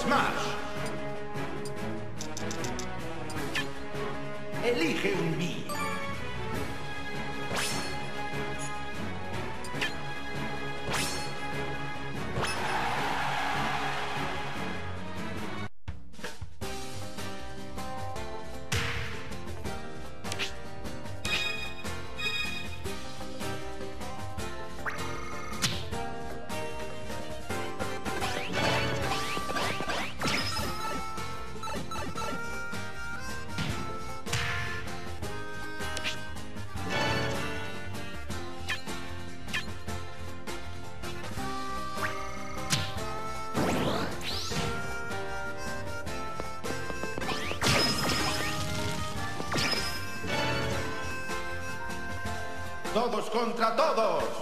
Smash. Todos contra todos.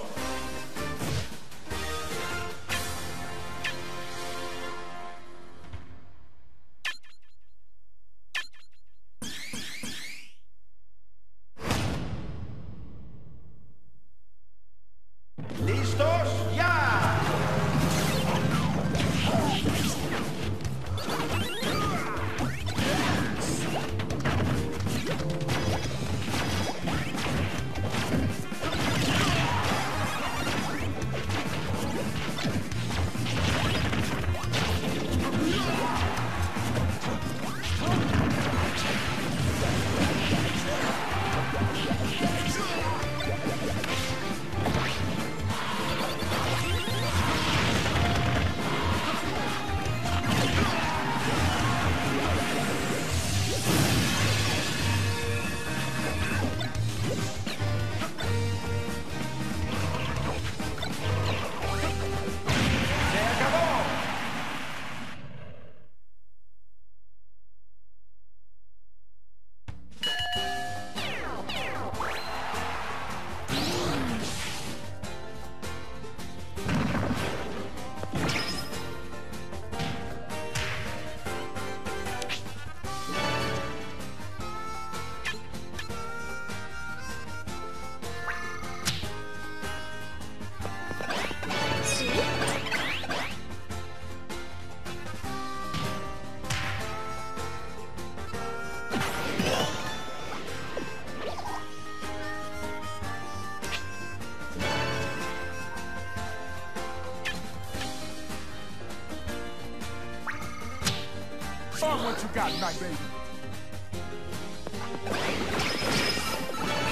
Got, Night Baby.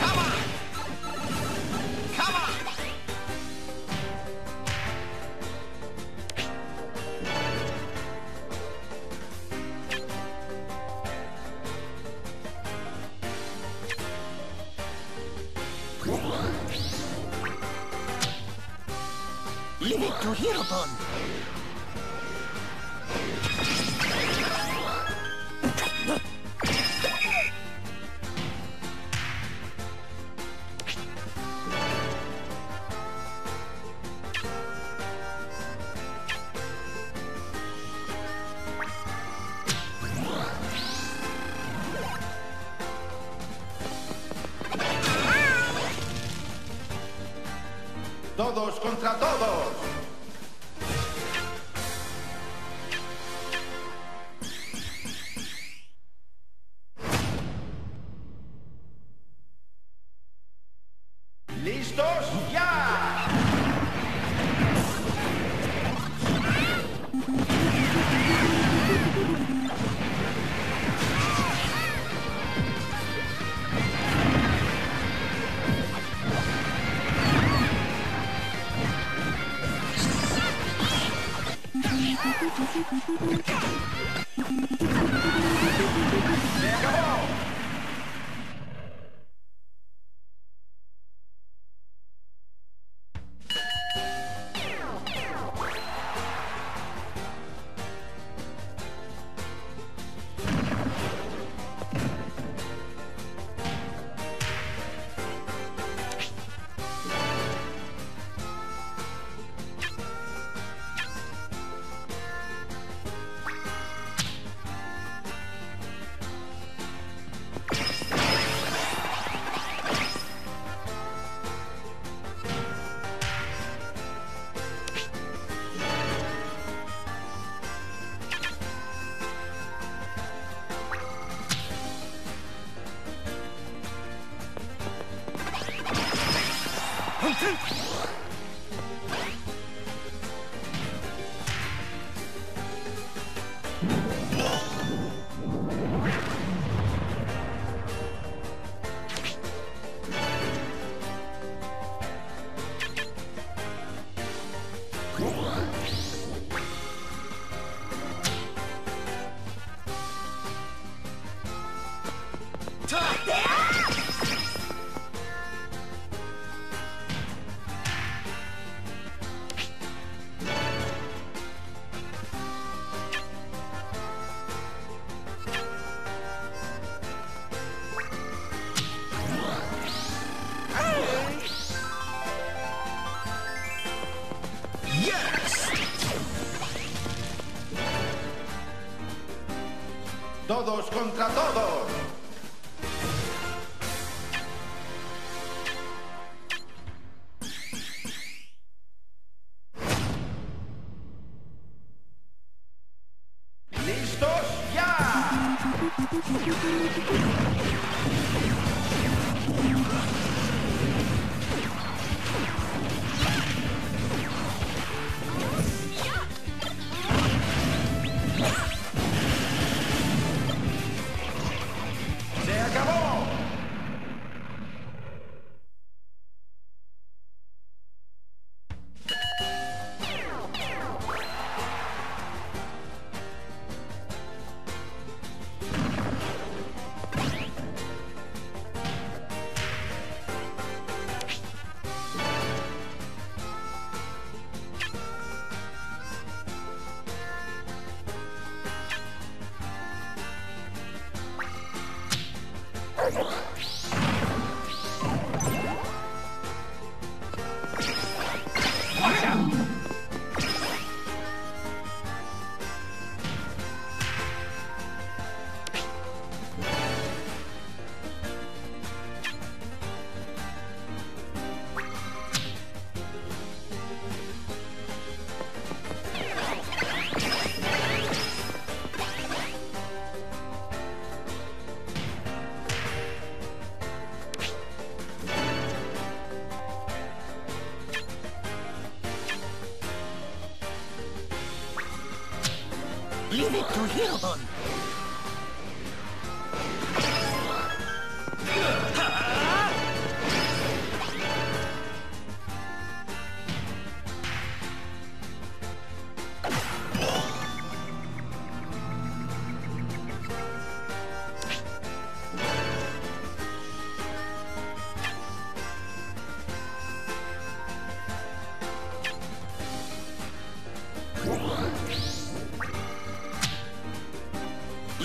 Come on! Come on! Leave it to Hirobon. Todos Thank you. Bible. Leave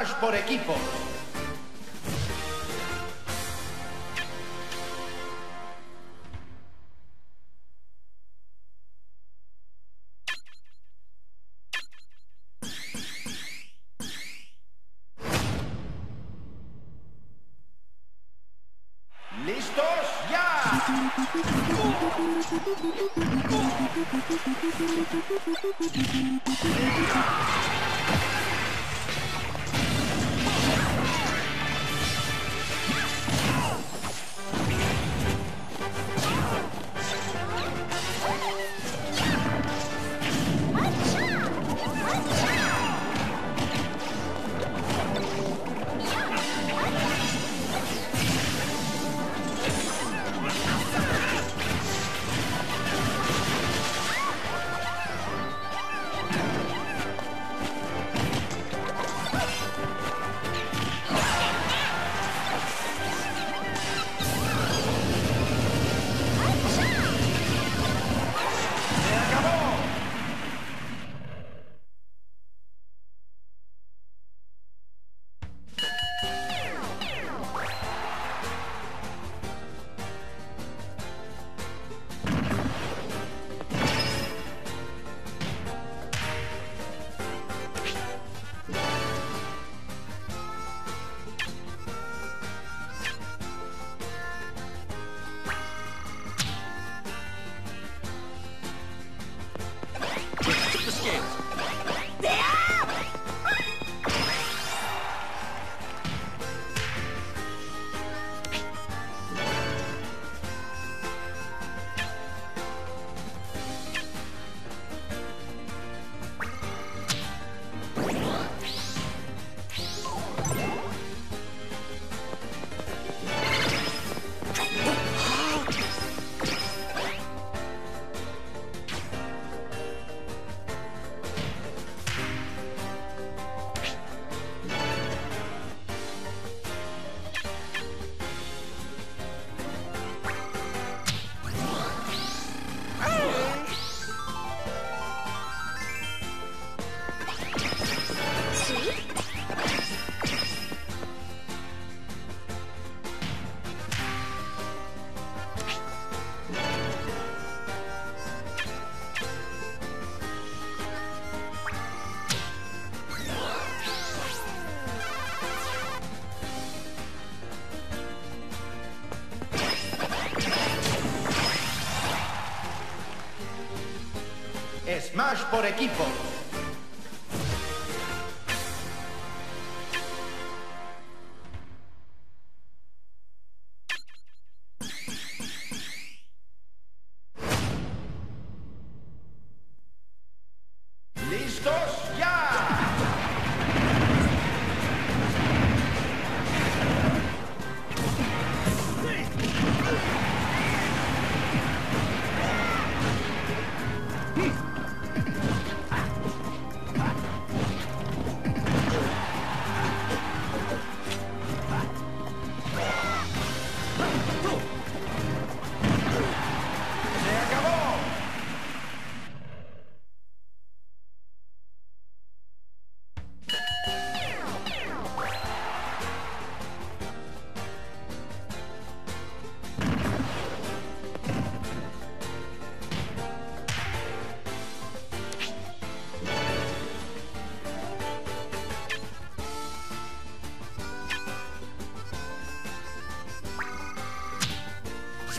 Por equipo. ¿Listos? ¡Ya! Smash por equipo.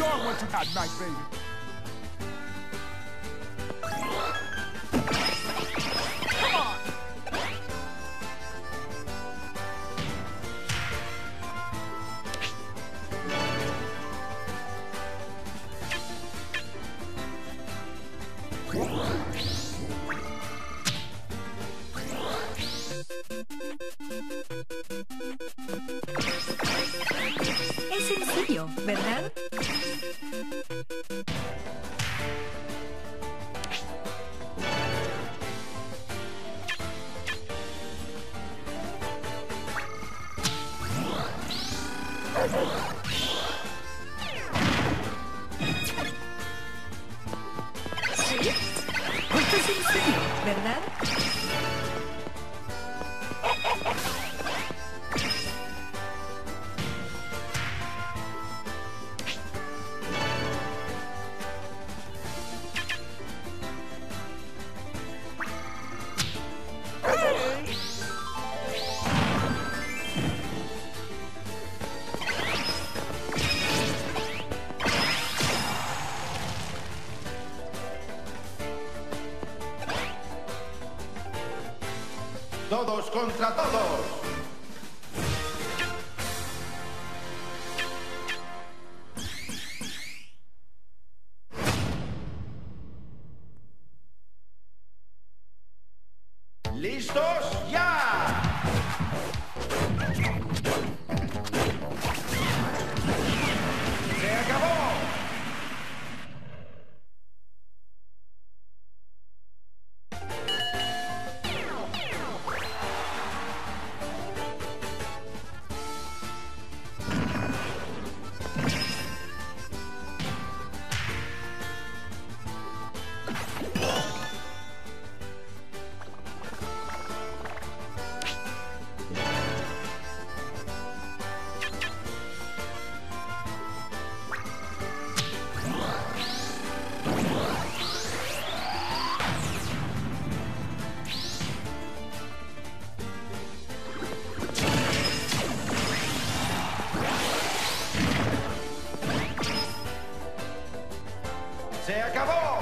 Show 'em what you got, nice baby. Let's go. Contra todos. ¡Se acabó!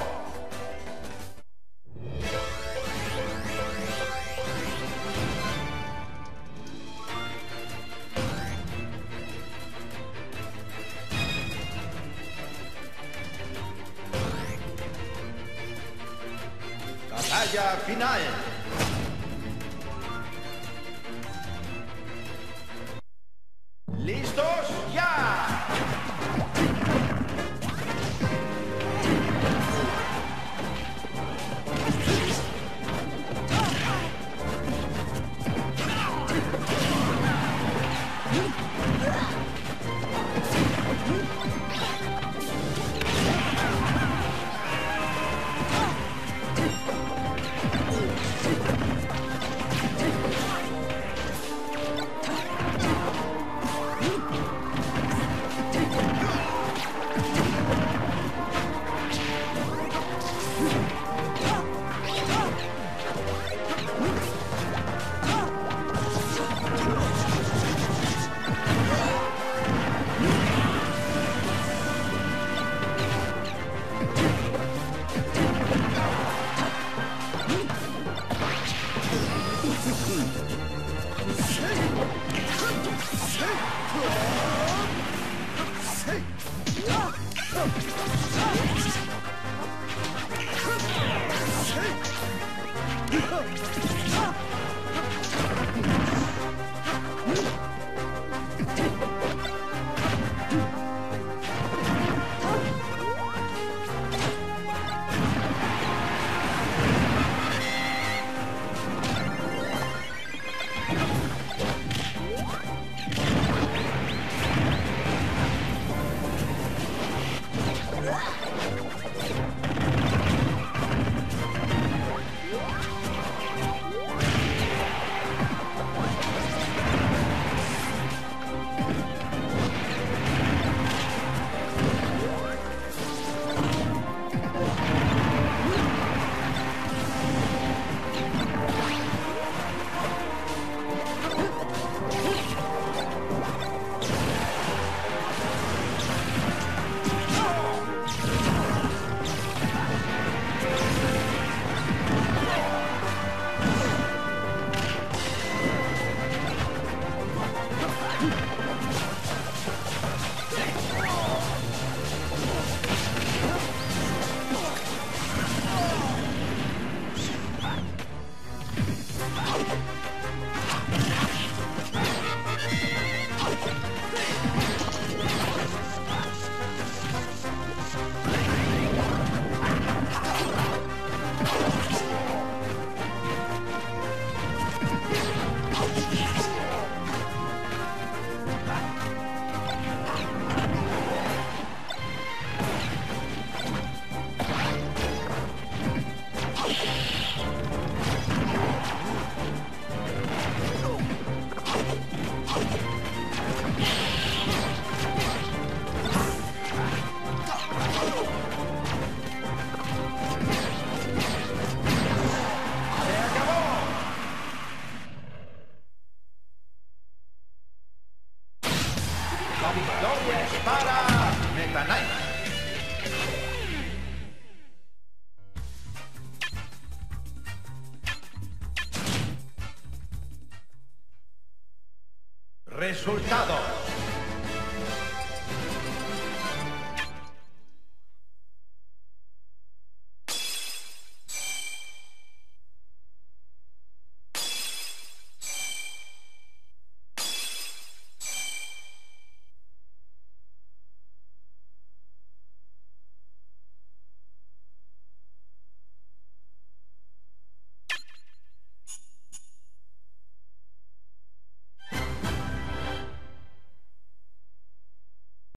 Batalla final. Resultado.